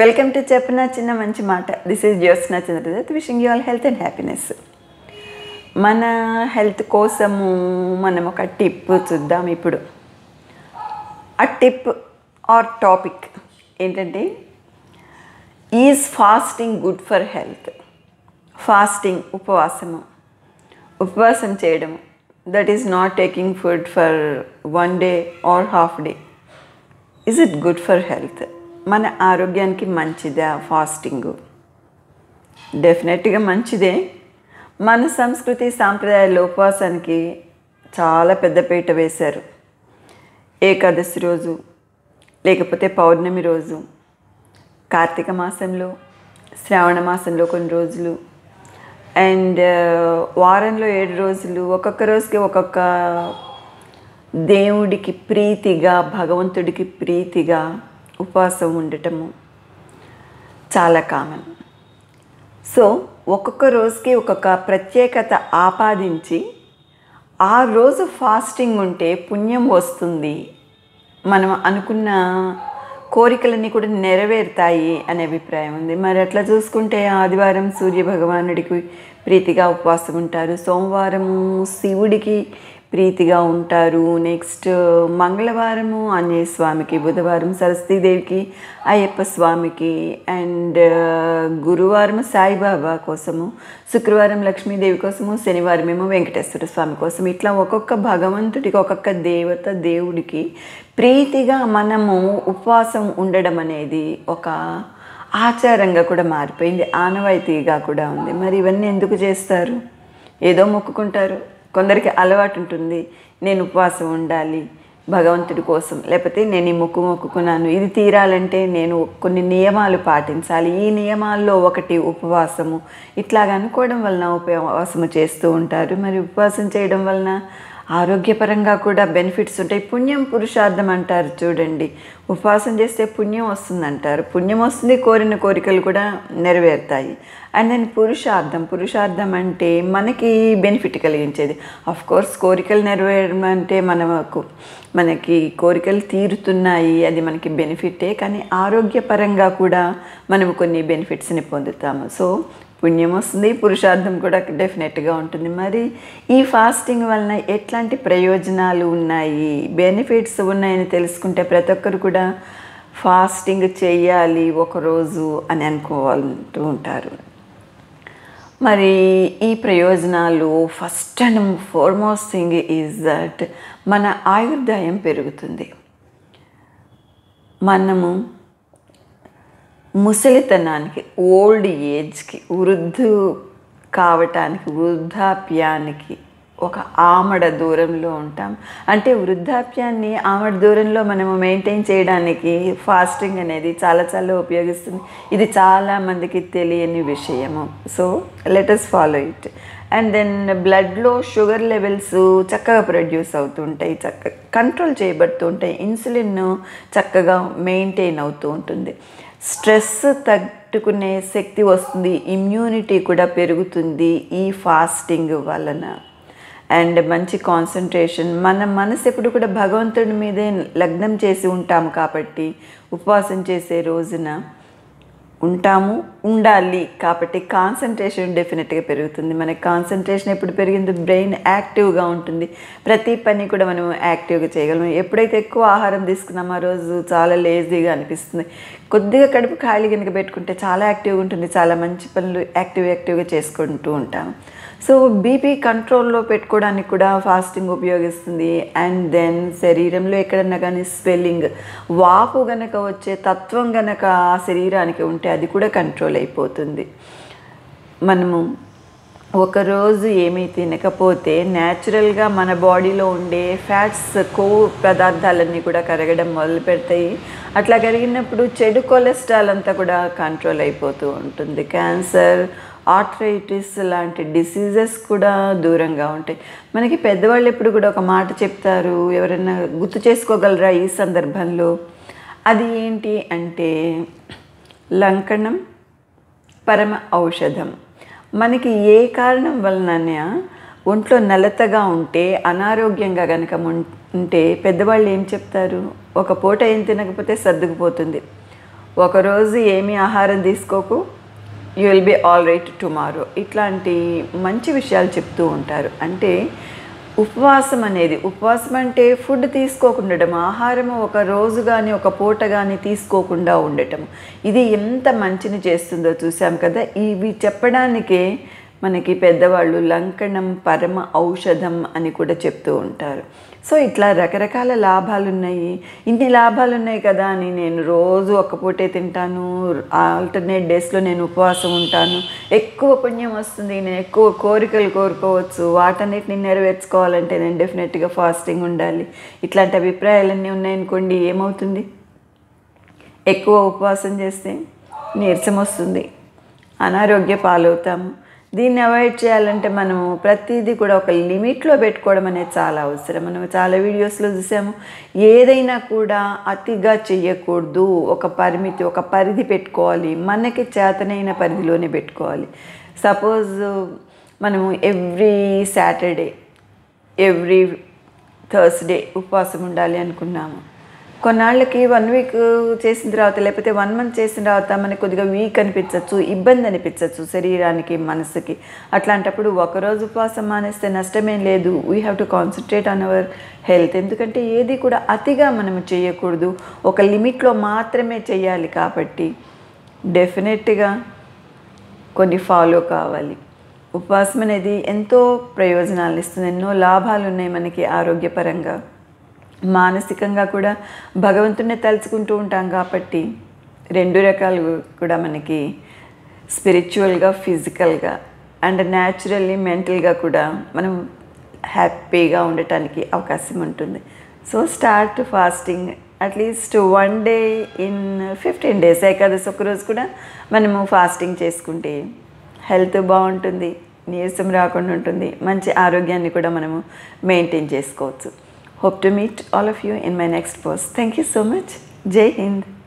Welcome to చెప్పిన చిన్న మంచి మాట. This is Jyotsna Chandradat wishing you all health and happiness మన హెల్త్ కోసము మనం ఒక టిప్ చూద్దాం ఇప్పుడు. ఆ టిప్ ఆర్ టాపిక్ ఏంటంటే is fasting good for health fasting ఉపవాసము. ఉపవాసం చేయడము. That is not taking food for one day or half day is it good for health మన ఆరోగ్యానికి మంచిదా ఫాస్టింగ్? డెఫినెట్గా మంచిదే. మన సంస్కృతి సాంప్రదాయాల ఉపవాసానికి చాలా పెద్దపీట వేశారు. ఏకాదశి రోజు లేకపోతే పౌర్ణమి రోజు కార్తీక మాసంలో శ్రావణ మాసంలో కొన్ని రోజులు అండ్ వారంలో ఏడు రోజులు ఒక్కొక్క రోజుకి ఒక్కొక్క దేవుడికి ప్రీతిగా భగవంతుడికి ప్రీతిగా ఉపవాసం ఉండటము చాలా కామన్. సో ఒక్కొక్క రోజుకి ఒక్కొక్క ప్రత్యేకత ఆపాదించి ఆ రోజు ఫాస్టింగ్ ఉంటే పుణ్యం వస్తుంది. మనం అనుకున్న కోరికలన్నీ కూడా నెరవేరుతాయి అనే అభిప్రాయం ఉంది. మరి అట్లా చూసుకుంటే ఆదివారం సూర్య భగవానుడికి ప్రీతిగా ఉపవాసం ఉంటారు. సోమవారం శివుడికి ప్రీతిగా ఉంటారు. నెక్స్ట్ మంగళవారము ఆంజనేయ స్వామికి బుధవారం సరస్వతీదేవికి అయ్యప్ప స్వామికి అండ్ గురువారం సాయిబాబా కోసము శుక్రవారం లక్ష్మీదేవి కోసము శనివారం ఏమో వెంకటేశ్వర స్వామి కోసం ఇట్లా ఒక్కొక్క భగవంతుడికి ఒక్కొక్క దేవత దేవుడికి ప్రీతిగా మనము ఉపవాసం ఉండడం అనేది ఒక ఆచారంగా కూడా మారిపోయింది. ఆనవాయితీగా కూడా ఉంది. మరి ఇవన్నీ ఎందుకు చేస్తారు? ఏదో మొక్కుకుంటారు. కొందరికి అలవాటు ఉంటుంది. నేను ఉపవాసం ఉండాలి. భగవంతుడి కోసం. లేకపోతే నేను ఈ మొక్కు మొక్కుకున్నాను. ఇది తీరాలంటే నేను కొన్ని నియమాలు పాటించాలి. ఈ నియమాల్లో ఒకటి ఉపవాసము. ఇట్లాగ అనుకోవడం వలన ఉపవాసము చేస్తూ ఉంటారు. మరి ఉపవాసం చేయడం వలన ఆరోగ్యపరంగా కూడా బెనిఫిట్స్ ఉంటాయి. పుణ్యం పురుషార్థం అంటారు చూడండి. ఉపవాసం చేస్తే పుణ్యం వస్తుంది అంటారు పుణ్యం వస్తుంది కోరిన కోరికలు కూడా నెరవేరుతాయి. అండ్ దెన్ పురుషార్థం పురుషార్థం అంటే మనకి బెనిఫిట్ కలిగించేది. అఫ్ కోర్స్ కోరికలు నెరవేరడం అంటే మనకు మనకి కోరికలు తీరుతున్నాయి అది మనకి బెనిఫిటే. కానీ ఆరోగ్యపరంగా కూడా మనం కొన్ని బెనిఫిట్స్ని పొందుతాము. సో పుణ్యం వస్తుంది పురుషార్థం కూడా డెఫినెట్గా ఉంటుంది. మరి ఈ ఫాస్టింగ్ వలన ఎట్లాంటి ప్రయోజనాలు ఉన్నాయి? బెనిఫిట్స్ ఉన్నాయని తెలుసుకుంటే ప్రతి ఒక్కరు కూడా ఫాస్టింగ్ చేయాలి ఒకరోజు అని అనుకోవాలంటూ ఉంటారు. మరి ఈ ప్రయోజనాలు first and foremost thing is that మన ఆయుర్దాయం పెరుగుతుంది. మనము ముసలితనానికి ఓల్డ్ ఏజ్కి వృద్ధు కావటానికి వృద్ధాప్యానికి ఒక ఆమడ దూరంలో ఉంటాం. అంటే వృద్ధాప్యాన్ని ఆమడ దూరంలో మనము మెయింటైన్ చేయడానికి ఫాస్టింగ్ అనేది చాలా చాలా ఉపయోగిస్తుంది. ఇది చాలా మందికి తెలియని విషయము. So let us follow it and then బ్లడ్లో షుగర్ లెవెల్స్ చక్కగా ప్రొడ్యూస్ అవుతుంటాయి చక్క కంట్రోల్ చేయబడుతూ ఉంటాయి ఇన్సులిన్ చక్కగా మెయింటైన్ అవుతూ ఉంటుంది. స్ట్రెస్ తట్టుకునే శక్తి వస్తుంది ఇమ్యూనిటీ కూడా పెరుగుతుంది ఈ ఫాస్టింగ్ వలన. అండ్ మంచి కాన్సన్ట్రేషన్ మన మనసు ఎప్పుడు కూడా భగవంతుడి మీదే లగ్నం చేసి ఉంటాము కాబట్టి ఉపవాసం చేసే రోజున ఉంటాము ఉండాలి కాబట్టి కాన్సన్ట్రేషన్ డెఫినెట్గా పెరుగుతుంది. మన కాన్సన్ట్రేషన్ ఎప్పుడు పెరిగింది బ్రెయిన్ యాక్టివ్గా ఉంటుంది. ప్రతి పని కూడా మనం యాక్టివ్గా చేయగలం. ఎప్పుడైతే ఎక్కువ ఆహారం తీసుకున్నామో ఆ రోజు చాలా లేజీగా అనిపిస్తుంది. కొద్దిగా కడుపు ఖాళీ కనుక పెట్టుకుంటే చాలా యాక్టివ్గా ఉంటుంది. చాలా మంచి పనులు యాక్టివ్ యాక్టివ్గా చేసుకుంటూ ఉంటాము సో బీపీ కంట్రోల్లో పెట్టుకోవడానికి కూడా ఫాస్టింగ్ ఉపయోగిస్తుంది. అండ్ దెన్ శరీరంలో ఎక్కడన్నా కానీ స్వెల్లింగ్ వాపు గనక వచ్చే తత్వం గనక ఆ శరీరానికి ఉంటే అది కూడా కంట్రోల్ అయిపోతుంది. మనము ఒకరోజు ఏమీ తినకపోతే న్యాచురల్గా మన బాడీలో ఉండే ఫ్యాట్స్ కొవ్వు పదార్థాలన్నీ కూడా కరగడం మొదలు పెడతాయి అట్లా జరిగినప్పుడు చెడు కొలెస్ట్రాల్ అంతా కూడా కంట్రోల్ అయిపోతూ ఉంటుంది. క్యాన్సర్ ఆర్థరైటిస్ లాంటి డిసీజెస్ కూడా దూరంగా ఉంటాయి. మనకి పెద్దవాళ్ళు ఎప్పుడు కూడా ఒక మాట చెప్తారు ఎవరైనా గుర్తు చేసుకోగలరా ఈ సందర్భంలో? అది ఏంటి అంటే లంకణం పరమ ఔషధం. మనకి ఏ కారణం వలన ఒంట్లో నలతగా ఉంటే అనారోగ్యంగా కనుక ఉంటే పెద్దవాళ్ళు ఏం చెప్తారు? ఒక పూట ఏం తినకపోతే సర్దుకుపోతుంది. ఒకరోజు ఏమి ఆహారం తీసుకోకు. You will be all right tomorrow ఇట్లాంటి మంచి విషయాలు చెప్తూ ఉంటారు. అంటే ఉపవాసం అనేది ఉపవాసం అంటే ఫుడ్ తీసుకోకుండా ఆహారం ఒక రోజు కానీ ఒక పూట కానీ తీసుకోకుండా ఉండటం ఇది ఎంత మంచిని చేస్తుందో చూసాం కదా? ఇవి చెప్పడానికే మనకి పెద్దవాళ్ళు లంకణం పరమ ఔషధం అని కూడా చెప్తూ ఉంటారు. సో ఇట్లా రకరకాల లాభాలు ఉన్నాయి ఇన్ని లాభాలు ఉన్నాయి కదా అని నేను రోజు ఒక్క పూటే తింటాను. ఆల్టర్నేట్ డేస్లో నేను ఉపవాసం ఉంటాను. ఎక్కువ పుణ్యం వస్తుంది. నేను ఎక్కువ కోరికలు కోరుకోవచ్చు. వాటన్నిటిని నెరవేర్చుకోవాలంటే నేను డెఫినెట్గా ఫాస్టింగ్ ఉండాలి. ఇట్లాంటి అభిప్రాయాలన్నీ ఉన్నాయనుకోండి ఏమవుతుంది? ఎక్కువ ఉపవాసం చేస్తే నీరసం వస్తుంది. అనారోగ్య పాలవుతాము దీన్ని అవాయిడ్ చేయాలంటే మనము ప్రతిదీ కూడా ఒక లిమిట్లో పెట్టుకోవడం అనేది చాలా అవసరం. మనం చాలా వీడియోస్లో చూసాము ఏదైనా కూడా అతిగా చేయకూడదు ఒక పరిమితి ఒక పరిధి పెట్టుకోవాలి. మనకి చేతనైన పరిధిలోనే పెట్టుకోవాలి. సపోజ్ మనము ఎవ్రీ సాటర్డే ఎవ్రీ థర్స్డే ఉపవాసం ఉండాలి అనుకున్నాము. కొన్నాళ్ళకి వన్ వీక్ చేసిన తర్వాత లేకపోతే వన్ మంత్ చేసిన తర్వాత మనకి కొద్దిగా వీక్ అనిపించవచ్చు ఇబ్బంది అనిపించవచ్చు శరీరానికి మనసుకి. అట్లాంటప్పుడు ఒకరోజు ఉపవాసం మానేస్తే నష్టమేం లేదు. We have to concentrate on our health ఎందుకంటే ఏది కూడా అతిగా మనం చేయకూడదు. ఒక లిమిట్లో మాత్రమే చేయాలి కాబట్టి డెఫినెట్గా కొన్ని ఫాలో కావాలి. ఉపవాసం అనేది ఎంతో ప్రయోజనాలు ఇస్తుంది. ఎన్నో లాభాలు ఉన్నాయి మనకి ఆరోగ్యపరంగా. మానసికంగా కూడా భగవంతుడిని తలుచుకుంటూ ఉంటాం కాబట్టి రెండు రకాలు కూడా మనకి స్పిరిచువల్గా ఫిజికల్గా అండ్ న్యాచురల్లీ మెంటల్గా కూడా మనం హ్యాపీగా ఉండటానికి అవకాశం ఉంటుంది. So start fasting at least one day in fifteen days Ekadashi ఒకరోజు కూడా మనము ఫాస్టింగ్ చేసుకుంటే హెల్త్ బాగుంటుంది నీరసం రాకుండా ఉంటుంది మంచి ఆరోగ్యాన్ని కూడా మనము మెయింటైన్ చేసుకోవచ్చు. Hope to meet all of you in my next post. Thank you so much. Jai Hind.